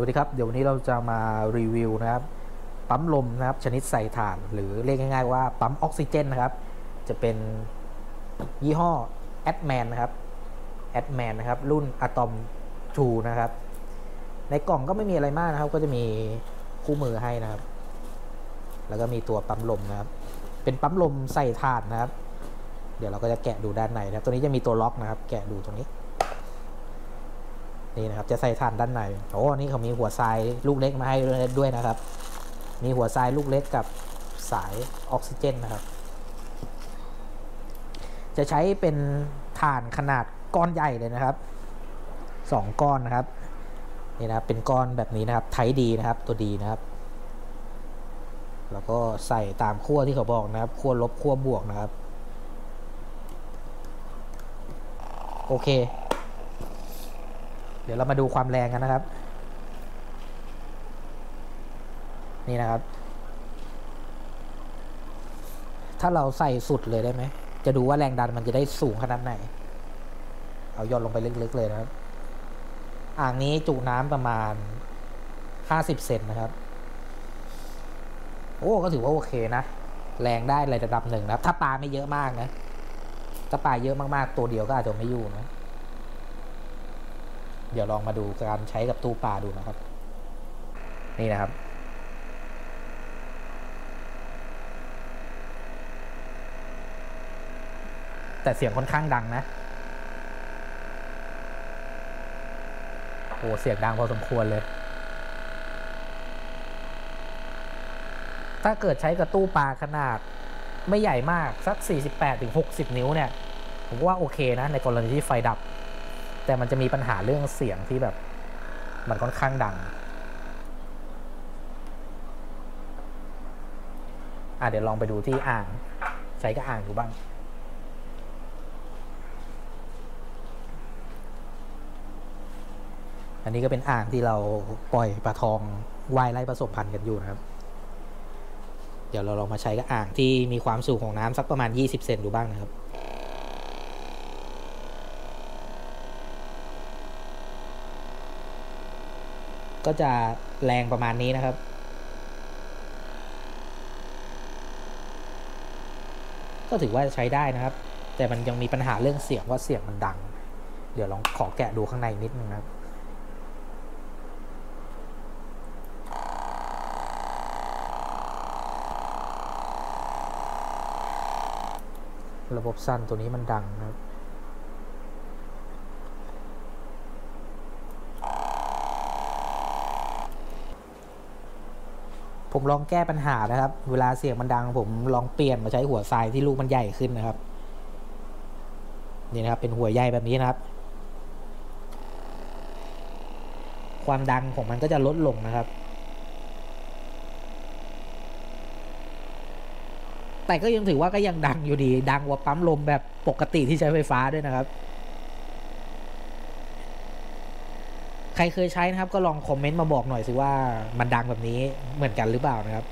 วัสดีครับ เดี๋ยววันนี้เราจะมารีวิวนะครับ ปั๊มลมนะครับ ชนิดใส่ถ่าน หรือเรียกง่ายๆว่าปั๊มออกซิเจนนะครับ จะเป็นยี่ห้อ a d m a n นะครับ a d m a n นะครับ รุ่น Atom 2นะครับ ในกล่องก็ไม่มีอะไรมากนะครับ ก็จะมีคู่มือให้นะครับ แล้วก็มีตัวปั๊มลมนะครับ เป็นปั๊มลมใส่ถ่านนะครับ เดี๋ยวเราก็จะแกะดูด้านในนะครับ ตัวนี้จะมีตัวล็อกนะครับ แกะดูตรงนี้ นี่นะครับจะใส่ถ่านด้านในโอ้นี่เขามีหัวทรายลูกเล็กมาให้ด้วยนะครับ มีหัวทรายลูกเล็กกับสายออกซิเจนนะครับ จะใช้เป็นถ่านขนาดก้อนใหญ่เลยนะครับสองก้อนนะครับนี่นะครับเป็นก้อนแบบนี้นะครับไทดีนะครับตัวดีนะครับ แล้วก็ใส่ตามขั้วที่เขาบอกนะครับขั้วลบขั้วบวกนะครับ โอเค ดี๋ยวเรามาดูความแรงกันนะครับ นี่นะครับ ถ้าเราใส่สุดเลยได้ไหม จะดูว่าแรงดันมันจะได้สูงขนาดไหน เอาย่อนลงไปลึกๆเลยนะครับ อ่างนี้จุน้ำประมาณ50เซนนะครับ โอ้ก็ถือว่าโอเคนะ แรงได้ระดับหนึ่งนะครับ ถ้าปลาไม่เยอะมากนะ ถ้าปลาเยอะมากๆ ตัวเดียวก็อาจจะไม่อยู่นะ เดี๋ยวลองมาดูการใช้กับตู้ปลาดูนะครับ นี่นะครับ แต่เสียงค่อนข้างดังนะโอ้เสียงดังพอสมควรเลย ถ้าเกิดใช้กับตู้ปลาขนาดไม่ใหญ่มากสัก 48-60 นิ้วเนี่ย ผมว่าโอเคนะ ในกรณีที่ไฟดับ แต่มันจะมีปัญหาเรื่องเสียงที่แบบ มันค่อนข้างดัง อะเดี๋ยวลองไปดูที่อ่าง ใช้กับอ่างดูบ้างอันนี้ก็เป็นอ่างที่เราปล่อยปลาทองว่ายไล่ผสมพันธุ์กันอยู่นะครับ เดี๋ยวเราลองมาใช้กับอ่างที่มีความสูงของน้ำสักประมาณ 20 เซนดูบ้างนะครับ ก็จะแรงประมาณนี้นะครับ ก็ถือว่าใช้ได้นะครับ แต่มันยังมีปัญหาเรื่องเสียงว่าเสียงมันดัง เดี๋ยวลองขอแกะดูข้างในนิดนึงนะครับระบบสั้นตัวนี้มันดังนะครับ ผมลองแก้ปัญหานะครับ เวลาเสียงมันดัง ผมลองเปลี่ยนมาใช้หัวทรายที่ลูกมันใหญ่ขึ้นนะครับ นี่นะครับเป็นหัวใหญ่แบบนี้นะครับ ความดังของมันก็จะลดลงนะครับ แต่ก็ยังถือว่าก็ยังดังอยู่ดี ดังกว่าปั๊มลมแบบปกติที่ใช้ไฟฟ้าด้วยนะครับ ใครเคยใช้นะครับ ก็ลองคอมเมนต์มาบอกหน่อยสิว่ามันดังแบบนี้เหมือนกันหรือเปล่านะครับ